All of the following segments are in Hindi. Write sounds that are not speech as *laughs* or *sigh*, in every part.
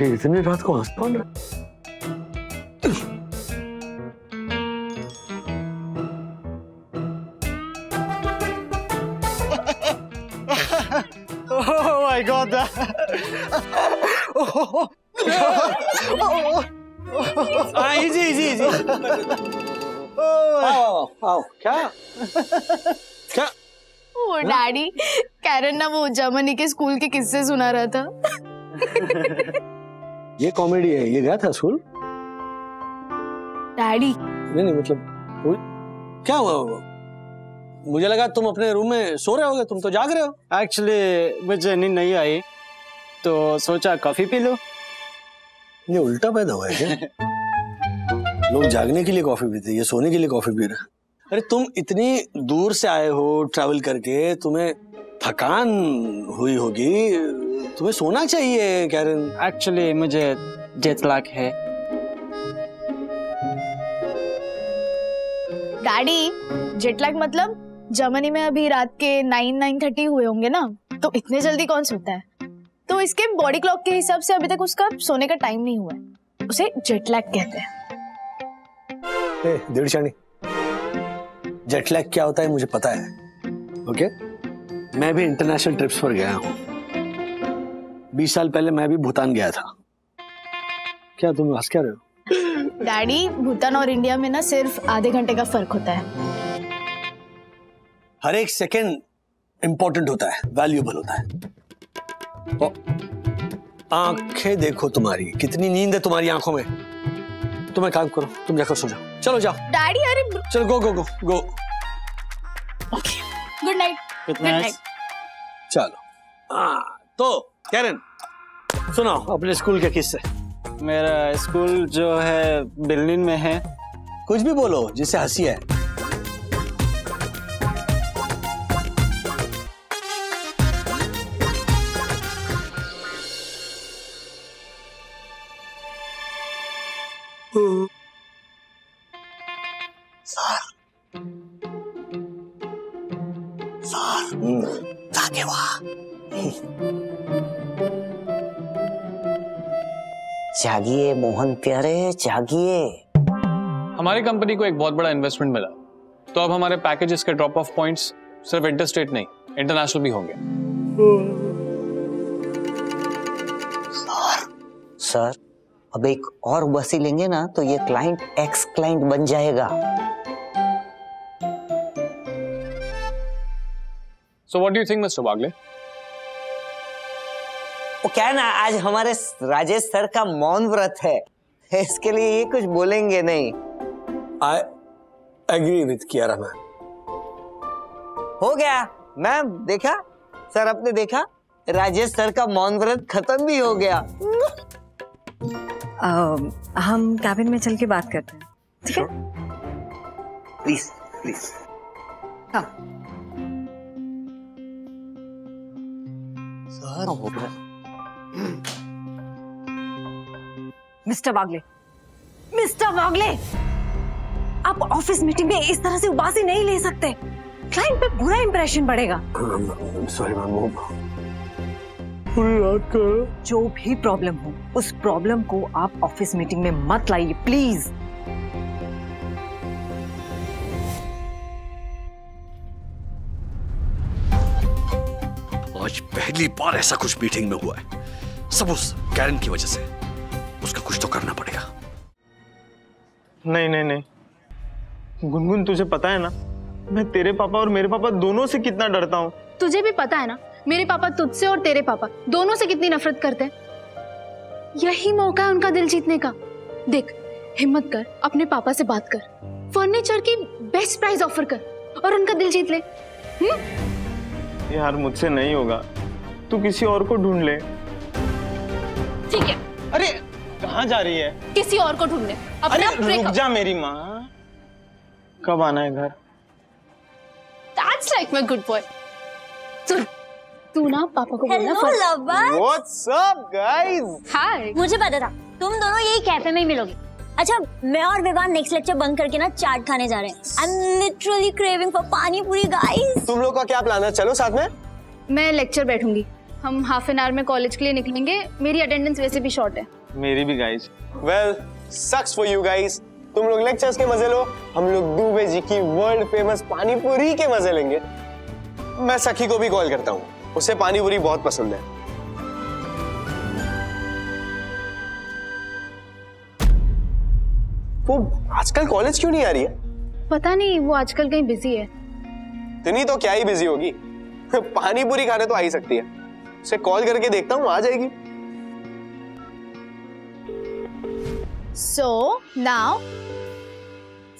ये इतनी रात को हंस कौन रहा Oh my god. हाँ इजी इजी इजी आओ आओ क्या? क्या? वो डैडी कैरन ना वो जर्मनी के स्कूल के किस्से सुना रहा था। *laughs* ये कॉमेडी है। ये गया था स्कूल डैडी नहीं नहीं मतलब क्या हुआ मुझे लगा तुम अपने रूम में सो रहे होगे तुम तो जाग रहे हो। एक्चुअली मुझे नींद नहीं आई तो सोचा कॉफ़ी पी लो। ये उल्टा पैदा हुआ है क्या? *laughs* लोग जागने के लिए कॉफ़ी पीते हैं, ये सोने के लिए कॉफ़ी पी रहे हैं। अरे तुम इतनी दूर से आए हो ट्रैवल करके तुम्हें थकान हुई होगी। तुम्हें सोना चाहिए कैरन? एक्चुअली मुझे जेट लैग है। डैडी जेटलैग मतलब जर्मनी में अभी रात के नाइन नाइन थर्टी हुए होंगे ना? तो इतने जल्दी कौन सोता है? तो इसके बॉडी क्लॉक के हिसाब से अभी तक उसका सोने का टाइम नहीं हुआ है। उसे जेटलैग कहते हैं। ए, डेढ़ शानी जेट लैग क्या होता है मुझे पता है। ओके मैं भी इंटरनेशनल ट्रिप्स पर गया हूँ। बीस साल पहले मैं भी भूटान गया था। क्या तुम हंस क्या रहे हो? डैडी भूटान और इंडिया में ना सिर्फ़ आधे घंटे का फ़र्क होता है। हर एक सेकंड इंपॉर्टेंट होता है वैल्यूबल होता है। ओ, आँखें देखो तुम्हारी कितनी नींद है तुम्हारी आँखों में। तुम एक काम करो तुम जाकर सो जाओ। चलो जाओ। डैडी अरे चलो go go go go good night good night चलो। हाँ तो कैरन सुनाओ अपने स्कूल के किस्से। मेरा स्कूल जो है बिल्लिन में है। कुछ भी बोलो जिससे हँसी है जागिए मोहन प्यारे जागिए। हमारी कंपनी को एक बहुत बड़ा इन्वेस्टमेंट मिला। तो अब हमारे पैकेजेस के ड्रॉप ऑफ़ पॉइंट्स सिर्फ़ इंटरस्टेट नहीं इंटरनेशनल भी होंगे। सर अब एक और बसी लेंगे ना तो ये क्लाइंट एक्स क्लाइंट बन जाएगा। So what do you think mister Bagle वो क्या है ना आज हमारे राजेश सर का मौन व्रत है। *laughs* इसके लिए ये कुछ बोलेंगे नहीं। I agree with Kiara ma'am हो गया। मैम देखा? सर आपने देखा? राजेश सर का मौन व्रत खत्म भी हो गया। अ, हम कैबिन में चल के बात करते हैं। ठीक है? प्लीज़ प्लीज़ हाँ। मिस्टर बागले मिस्टर बागले आप ऑफ़िस मीटिंग में इस तरह से उबासी नहीं ले सकते। क्लाइंट पे बुरा इंप्रेशन पड़ेगा सॉरी मैम जो भी प्रॉब्लम हो उस प्रॉब्लम को आप ऑफ़िस मीटिंग में मत लाइए प्लीज़ आज पहली बार ऐसा कुछ मीटिंग में हुआ है। सब उस कैरन की वजह से। उसका कुछ तो करना पड़ेगा। नहीं नहीं नहीं। गुनगुन तुझे पता है ना? मैं तेरे पापा और मेरे पापा दोनों से कितना डरता हूँ। तुझे भी पता है ना? मेरे पापा तुझसे और तेरे पापा दोनों से कितनी नफरत करते हैं। यही मौका है उनका दिल जीतने का। देख हिम्मत कर अपने पापा से बात कर। फर्नीचर की बेस्ट प्राइस ऑफ़र कर और उनका दिल जीत ले। हुँ? यार मुझसे नहीं होगा। तू किसी और को ढूंढ ले। ठीक है। अरे कहाँ जा रही है? किसी और को ढूंढ ले अरे अपना रुक जा मेरी माँ। कब आना है घर? That's like my good boy. सुन तू ना पापा को बोलना hello lover What's up guys? Hi मुझे पता था तुम दोनों यही कैफ़े में ही मिलोगे। अच्छा मैं और विवान नेक्स्ट लेक्चर बंक करके ना चाट खाने जा रहे हैं। I am literally craving for pani puri guys तुम लोग का क्या प्लान है? चलो साथ में। मैं लेक्चर बैठूँगी। हम हाफ़ एन आवर में कॉलेज के लिए निकलेंगे। मेरी अटेंडेंस वैसे भी शॉर्ट है। मेरी भी guys well sucks for you guys तुम लोग लेक्चर्स के मज़े लो। हम लोग दुबे जी की वर्ल्ड फ़ेमस पानी पूरी के मज़े लेंगे। मैं सखी को भी कॉल करता हूँ। उसे पानी पूरी बहुत पसंद है। वो आजकल कॉलेज क्यों नहीं आ रही है? पता नहीं वो आजकल कहीं बिज़ी है। इतनी तो क्या ही बिज़ी होगी। पानी पूरी खाने तो आ ही सकती है। उसे कॉल करके देखता हूँ आ जाएगी। So now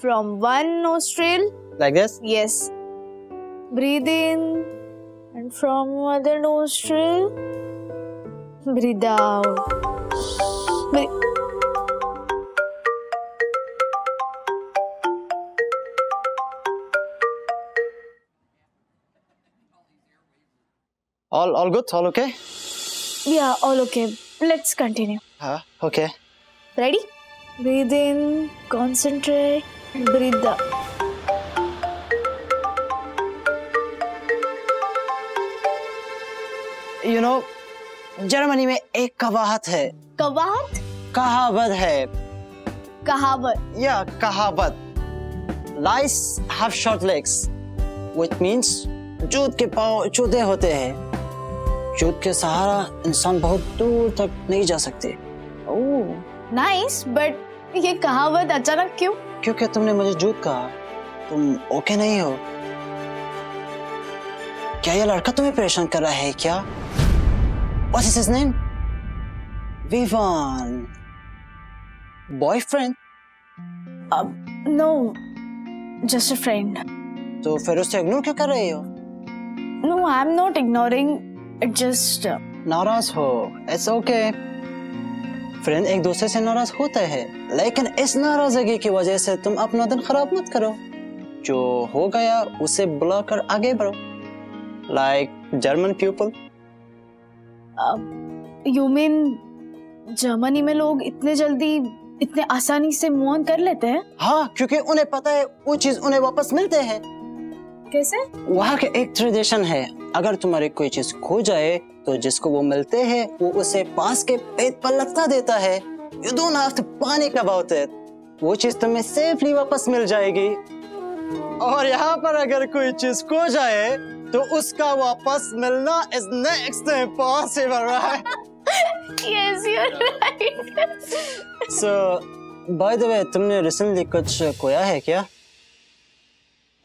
from one nostril like this yes breathe in and from other nostril breathe out All all good? All okay? Yeah, all okay. Let's continue. Huh? Okay. Ready? Breathe in, concentrate, breathe out. You know, Germany में एक कहावत है कवाहत कहावत है कहावत या कहावत lies have short legs which means जूत के पाँव चूते होते हैं जूत के सहारा इंसान बहुत दूर तक नहीं जा सकते। ओह नाइस बट ये कहावत अचानक क्यों? क्योंकि तुमने मुझे जूत कहा? तुम ओके नहीं हो। क्या ये लड़का तुम्हें परेशान कर रहा है क्या? What is his name? Vivan. Boyfriend? No just a friend तो फिर उससे इग्नोर क्यों कर रही हो? No I am not just नाराज़ हो इट्स ओके फ्रेंड एक दूसरे से नाराज़ होते हैं लेकिन इस नाराज़गी की वजह से तुम अपना दिन खराब मत करो। जो हो गया उसे बुलाकर आगे बढ़ो। Like German people you mean Germany में लोग इतने जल्दी इतने आसानी से मूव ऑन कर लेते हैं? हाँ क्योंकि उन्हें पता है वो चीज़ उन्हें वापस मिलते हैं। कैसे? वहाँ के एक ट्रेडिशन है अगर तुम्हारी कोई चीज़ खो जाए तो जिसको वो मिलते हैं वो उसे पास के पेट पर लटका देता है। You don't have to panic about it वो चीज़ तुम्हें सेफली वापस मिल जाएगी। और यहाँ पर अगर कोई चीज़ खो जाए तो उसका वापस मिलना is next impossible right yes you are right so by the way तुमने रिसेंटली कुछ खोया है क्या?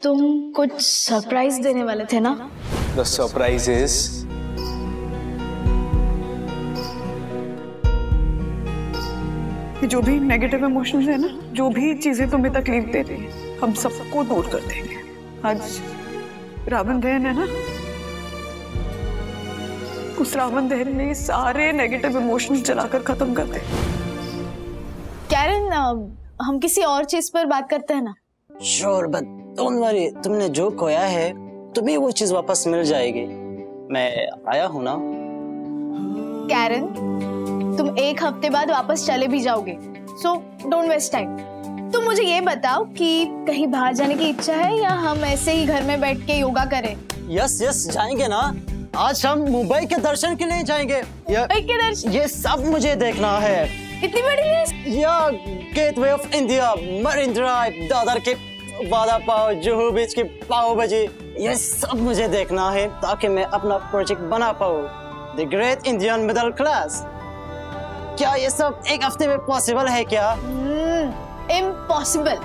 तुम कुछ सरप्राइज़ देने वाले थे ना? The surprise is कि जो भी नेगेटिव इमोशंस है ना जो भी चीज़ें तुम्हें तकलीफ़ दे रही है हम सबको दूर कर देंगे। आज रावण दहन है ना? उस रावण दहन में ये सारे नेगेटिव इमोशंस जलाकर खत्म कर दे कैरन हम किसी और चीज़ पर बात करते हैं ना? श्योर बट डोंट वरी तुमने जो खोया है तुम्हें वो चीज़ वापस मिल जाएगी। मैं आया हूँ ना। कैरन तुम एक हफ़्ते बाद वापस चले भी जाओगे। सो डोंट वेस्ट टाइम तुम मुझे ये बताओ कि कहीं बाहर जाने की इच्छा है या हम ऐसे ही घर में बैठ के योगा करें? यस यस जाएँगे ना। आज हम मुंबई के दर्शन के लिए जाएँगे। ये, भाई के दर्शन? ये सब मुझे देखना है। इतनी बड़ी लिस्ट या Gateway of India Marine Drive Dadar के वादा पाव जुहू बीच की पाव भाजी ये सब मुझे देखना है ताकि मैं अपना प्रोजेक्ट बना पाऊँ। The great Indian middle class क्या ये सब एक हफ़्ते में पॉसिबल है क्या? इम्पॉसिबल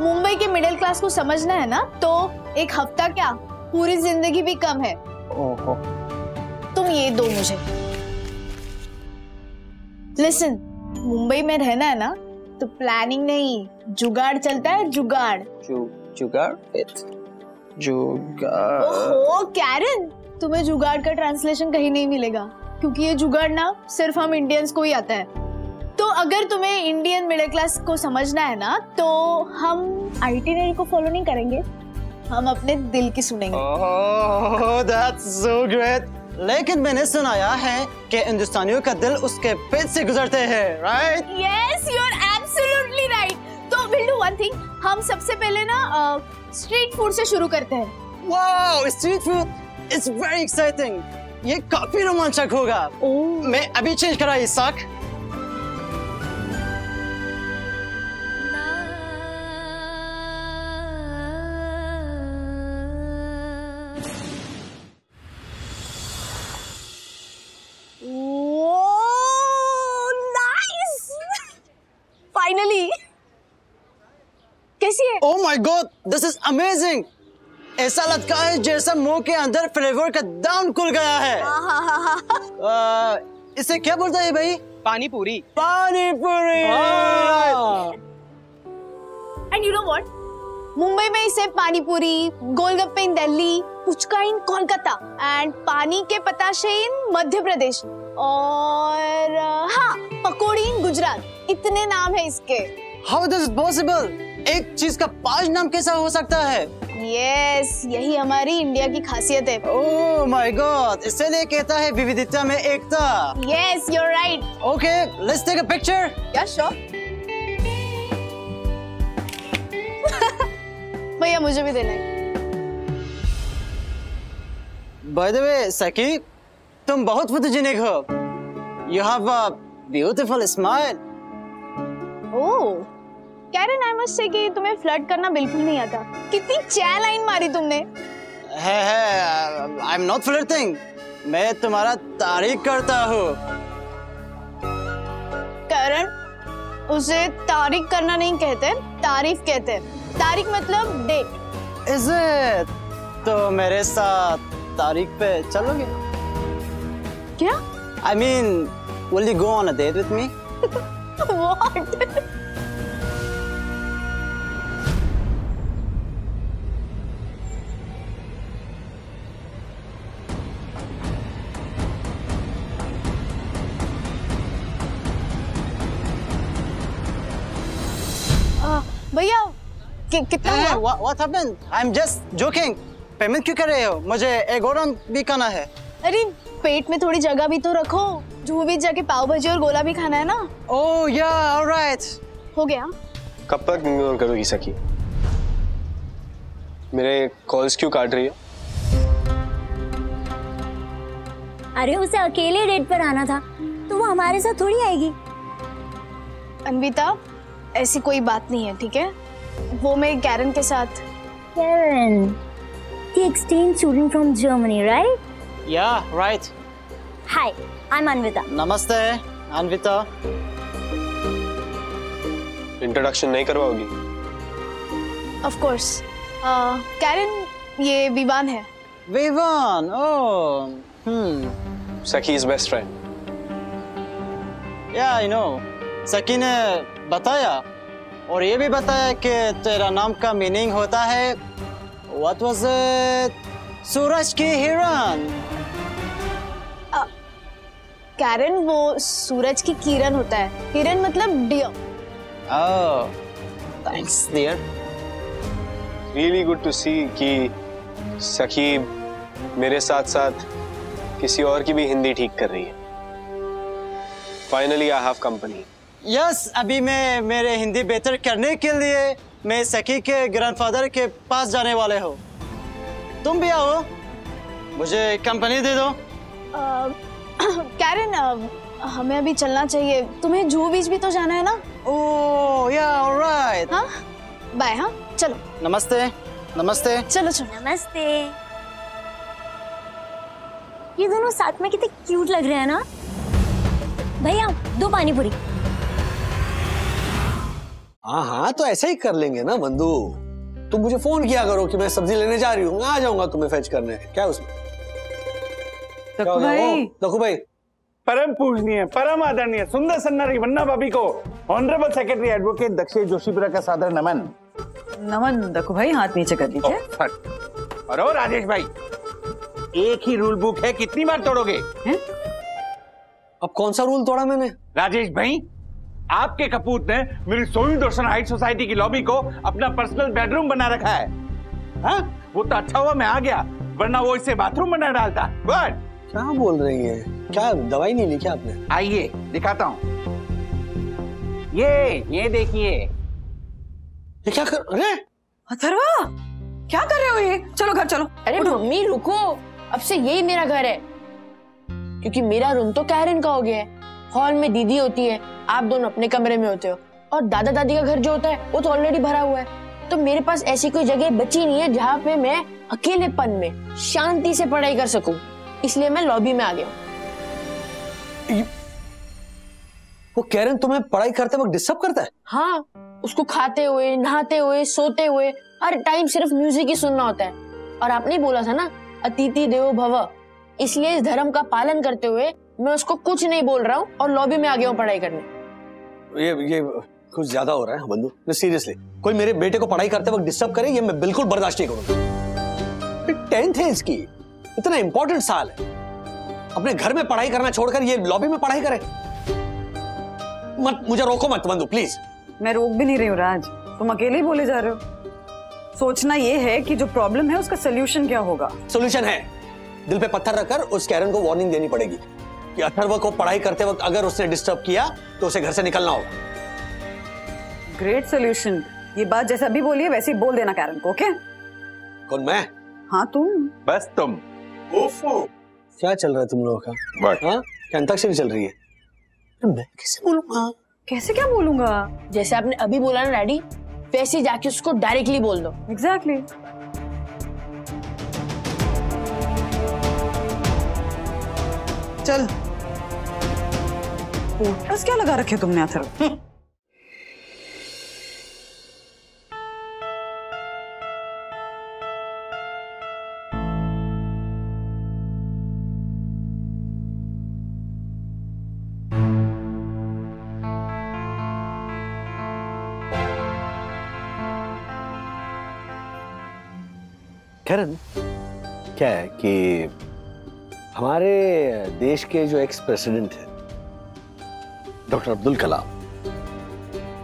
मुंबई के मिडिल क्लास को समझना है ना तो एक हफ़्ता क्या? पूरी ज़िंदगी भी कम है। ओहो। तुम ये दो मुझे। लिसन मुंबई में रहना है ना तो प्लानिंग नहीं जुगाड़ चलता है जुगाड़। जु, जुगाड़ जुगाड़। ओहो कैरन तुम्हें जुगाड़ का ट्रांसलेशन कहीं नहीं मिलेगा क्योंकि ये जुगाड़ ना सिर्फ़ हम इंडियंस को ही आता है। तो अगर तुम्हें इंडियन मिडिल क्लास को समझना है ना तो हम आइटिनरी को फॉलो नहीं करेंगे हम अपने दिल की सुनेंगे। ओह दैट्स सो ग्रेट लेकिन मैंने सुनाया है कि हिंदुस्तानियों का दिल उसके पेट से गुजरते हैं right yes you are one thing हम सबसे पहले ना स्ट्रीट फ़ूड से शुरू करते हैं। Wow street food it's very exciting ये काफ़ी रोमांचक होगा। मैं अभी चेंज करा ये साक। My God this is amazing ऐसा लगता है जैसा मुँह के अंदर फ्लेवर का दाम खुल गया है। *laughs* आ, इसे क्या बोलता है भाई? Pani puri pani puri and you know what Mumbai में इसे pani puri golgappe in Delhi puchka in Kolkata and पानी के पताशे इन मध्य प्रदेश। और हाँ पकौड़ी इन गुजरात। इतने नाम है इसके। हाउ दिस पॉसिबल एक चीज़ का पाँच नाम कैसा हो सकता है? यस यही हमारी इंडिया की खासियत है। ओह माय गॉड इसलिए कहता है विविधता में एकता। Yes you right okay let's take a picture yeah sure भैया मुझे भी देना है। बाय द वे सकी तुम बहुत फोटोजेनिक हो। You have a beautiful smile oh Karen I must say कि तुम्हें फ्लर्ट करना बिल्कुल नहीं आता। कितनी चा लाइन मारी तुमने। है है आई एम नॉट फ्लर्टिंग मैं तुम्हारा तारीफ़ करता हूँ। करण उसे तारीफ़ करना नहीं कहते तारीफ़ कहते। तारीख मतलब डेट इज़ इट तो मेरे साथ तारीख पे चलोगे? क्या? I mean will you go on a date with me what भैया कि, कितना हुआ? What happened I am just joking payment क्यों कर रहे हो? मुझे एक और भी खाना है। अरे पेट में थोड़ी जगह भी तो रखो। जूहू बीच जाके पाव भाजी और गोला भी खाना है ना? ओह या ऑलराइट हो गया। कब तक इग्नोर करोगी सखी? मेरे कॉल्स क्यों काट रही है? अरे उसे अकेले डेट पर आना था तो वो हमारे साथ थोड़ी आएगी। अनविता ऐसी कोई बात नहीं है ठीक है? वो मैं कैरन के साथ। Karen, the exchange student from Germany, right? Yeah right Hi, I'm Anvita. नमस्ते अनविता इंट्रोडक्शन नहीं करवाओगी? ऑफ़ कोर्स कैरन ये विवान है। विवान ओह हम्म सखी इज़ बेस्ट फ्रेंड या आई नो सकी ने बताया? और ये भी बताया कि तेरा नाम का मीनिंग होता है व्हाट वाज इट सूरज की हिरन। कैरन वो सूरज की किरण होता है। किरण मतलब dear oh thanks dear really good to see कि सखी मेरे साथ साथ किसी और की भी हिंदी ठीक कर रही है। Finally I have company yes अभी मैं मेरे हिंदी बेहतर करने के लिए मैं सखी के ग्रैंडफादर के पास जाने वाले हो। तुम भी आओ। मुझे कंपनी दे दो। कैरन अ, हमें अभी चलना चाहिए। तुम्हें जूहू बीच भी तो जाना है ना? ओह या ऑलराइट हाँ? बाय हाँ? चलो। नमस्ते नमस्ते। चलो चलो। नमस्ते। ये दोनों साथ में कितने क्यूट लग रहे हैं ना? भैया दो पानी पूरी हाँ हाँ तो ऐसा ही कर लेंगे ना बंधु। तुम मुझे फ़ोन किया करो कि मैं सब्ज़ी लेने जा रही हूँ मैं आ जाऊँगा तुम्हें फेच करने। क्या उसमें? क्या भाई। परम पूजनीय परम आदरणीय सुंदर सन्नारी वन्ना भाभी को ऑनरेबल सेक्रेटरी एडवोकेट दक्षिण जोशीपुरा का सादर नमन। नमन दक्कू भाई हाथ नीचे कर लीजिए फट। और ओ राजेश भाई एक ही रूल बुक है कितनी बार तोड़ोगे? अब कौन सा रूल तोड़ा मैंने? राजेश भाई आपके कपूत ने मेरी सोनी दर्शन हाइट सोसाइटी की लॉबी को अपना पर्सनल बेडरूम बना रखा है। हाँ? वो तो अच्छा हुआ मैं आ गया। वरना वो इसे बाथरूम बना डालता। गुड क्या बोल रही है? क्या दवाई नहीं ली क्या आपने? आइए दिखाता हूँ। ये ये देखिए। ये क्या कर अरे! अथर्वा क्या कर रहे हो ये? चलो घर चलो। अरे मम्मी रुको। अब से यही मेरा घर है। क्योंकि मेरा रूम तो कैरन का हो गया है। हॉल में दीदी होती है आप दोनों अपने कमरे में होते हो। और दादा दादी का घर जो होता है वो तो ऑलरेडी भरा हुआ है। तो मेरे पास ऐसी कोई जगह बची नहीं है जहाँ पे मैं अकेलेपन में शांति से पढ़ाई कर सकूँ। इसलिए मैं लॉबी में आ गया हूँ। वो कैरन तुम्हें पढ़ाई करते वक्त डिस्टर्ब करता है? हाँ उसको खाते हुए नहाते हुए सोते हुए हर टाइम सिर्फ़ म्यूज़िक ही सुनना होता है। और आपने बोला था ना अतिथि देवो भव। इसलिए इस धर्म का पालन करते हुए मैं उसको कुछ नहीं बोल रहा हूँ और लॉबी में आ गया हूँ पढ़ाई करने। ये ये कुछ ज़्यादा हो रहा है बंधु मैं सीरियसली कोई मेरे बेटे को पढ़ाई करते वक्त डिस्टर्ब करे ये मैं बिल्कुल बर्दाश्त नहीं करूँगा। टेंथ है इसकी इतना इंपॉर्टेंट साल है। अपने घर में पढ़ाई करना छोड़कर ये लॉबी में पढ़ाई करे। मत मुझे रोको मत बंधु प्लीज़ मैं रोक भी नहीं रही हूँ राज। तुम अकेले ही बोले जा रहे हो। सोचना ये है कि जो प्रॉब्लम है उसका सोल्यूशन क्या होगा? सोल्यूशन है। दिल पे पत्थर रखकर उस कैरन को वार्निंग देनी पड़ेगी। कि अथर्व को पढ़ाई करते वक्त अगर उसने डिस्टर्ब किया तो उसे घर से निकलना होगा। ग्रेट सोल्यूशन ये बात जैसे अभी बोली है वैसे ही बोल देना कैरन को ओके कौन मैं? हाँ तुम। बस तुम। क्या चल रहा है तुम लोगों का? हाँ? क्या अंताक्षरी चल रही है? मैं कैसे बोलूँगा? कैसे क्या बोलूँगा? जैसे आपने अभी बोला ना डैडी वैसे जाके उसको डायरेक्टली बोल दो। Exactly exactly. चल पोस्टर्स क्या लगा रखे तुमने अथर्व कैरन क्या है कि हमारे देश के जो एक्स प्रेसिडेंट हैं डॉक्टर अब्दुल कलाम।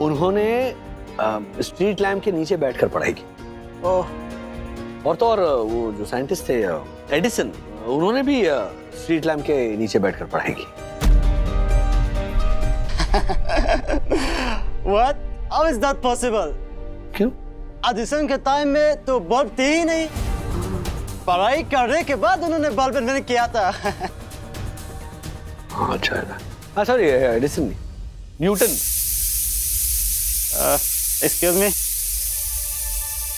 उन्होंने स्ट्रीट लैम्प के नीचे बैठकर पढ़ाई की। और तो और वो जो साइंटिस्ट थे एडिसन उन्होंने भी स्ट्रीट लैम्प के नीचे बैठकर पढ़ाई की। *laughs* What? How is that possible? क्यों? एडिसन के टाइम में तो बल्ब थे ही नहीं। पढ़ाई करने के बाद उन्होंने बल्ब इन्वेंट किया था। *laughs* हाँ अच्छा है हाँ सॉरी एडिसन नहीं न्यूटन एक्सक्यूज मी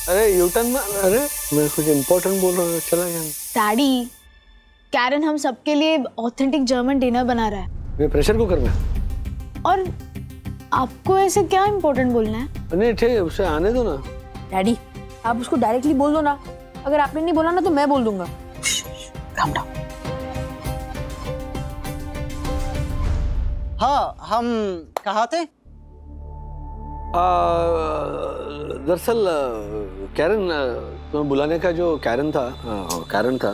अरे न्यूटन में अरे मैं कुछ इम्पोर्टेंट बोल रहा हूँ चला गया डैडी कैरन हम सबके लिए ऑथेंटिक जर्मन डिनर बना रहा है। मैं प्रेशर कुकर में और आपको ऐसे क्या इम्पोर्टेंट बोलना है? नहीं ठीक उसे आने दो ना। डैडी आप उसको डायरेक्टली बोल दो ना। अगर आपने नहीं बोला ना तो मैं बोल दूँगा। हाँ हम कहा थे? दरअसल कैरन तुम्हें बुलाने का जो कैरन था आ, कैरन था।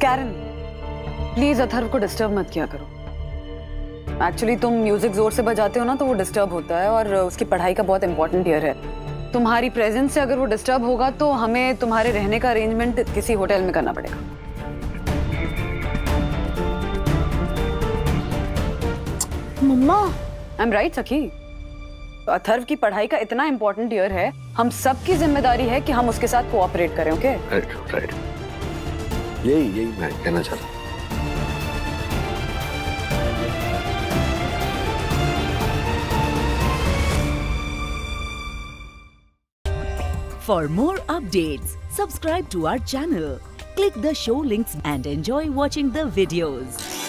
कैरन प्लीज़ अथर्व को डिस्टर्ब मत किया करो। एक्चुअली तुम म्यूज़िक ज़ोर से बजाते हो ना तो वो डिस्टर्ब होता है और उसकी पढ़ाई का बहुत इंपॉर्टेंट ईयर है। तुम्हारी प्रेजेंस से अगर वो डिस्टर्ब होगा तो हमें तुम्हारे रहने का अरेंजमेंट किसी होटल में करना पड़ेगा। मम्मा। आई एम राइट सखी। अथर्व की पढ़ाई का इतना इंपॉर्टेंट ईयर है हम सबकी ज़िम्मेदारी है कि हम उसके साथ कोऑपरेट करें ओके राइट राइट यही यही मैं कहना चाह रहा हूँ। For more updates, subscribe to our channel, click the show links and enjoy watching the videos.